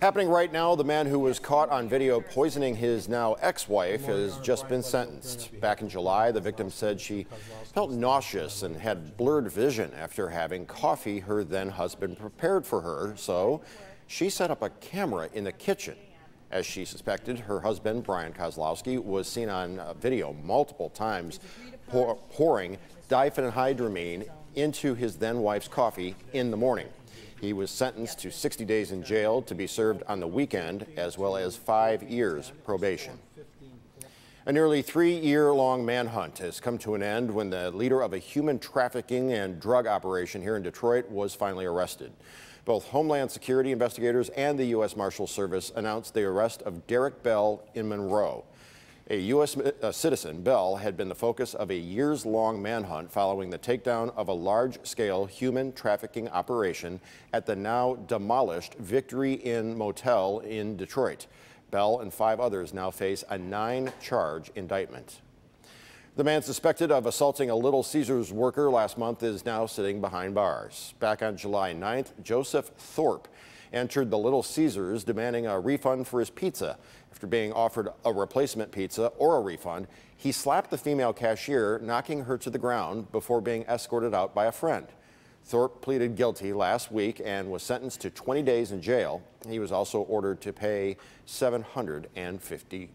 Happening right now, the man who was caught on video poisoning his now ex-wife has just been sentenced. Back in July, the victim said she felt nauseous and had blurred vision after having coffee her then husband prepared for her, so she set up a camera in the kitchen. As she suspected, her husband, Brian Kozlowski, was seen on video multiple times pour, pouring diphenhydramine into his then wife's coffee in the morning. He was sentenced to 60 days in jail to be served on the weekend, as well as five years probation. A nearly three-year-long manhunt has come to an end when the leader of a human trafficking and drug operation here in Detroit was finally arrested. Both Homeland Security investigators and the U.S. Marshal Service announced the arrest of Derek Bell in Monroe. A U.S. Uh, citizen, Bell, had been the focus of a years-long manhunt following the takedown of a large-scale human trafficking operation at the now demolished Victory Inn Motel in Detroit. Bell and five others now face a nine-charge indictment. The man suspected of assaulting a Little Caesars worker last month is now sitting behind bars. Back on July 9th, Joseph Thorpe entered the Little Caesars demanding a refund for his pizza. After being offered a replacement pizza or a refund, he slapped the female cashier, knocking her to the ground before being escorted out by a friend. Thorpe pleaded guilty last week and was sentenced to 20 days in jail. He was also ordered to pay $750.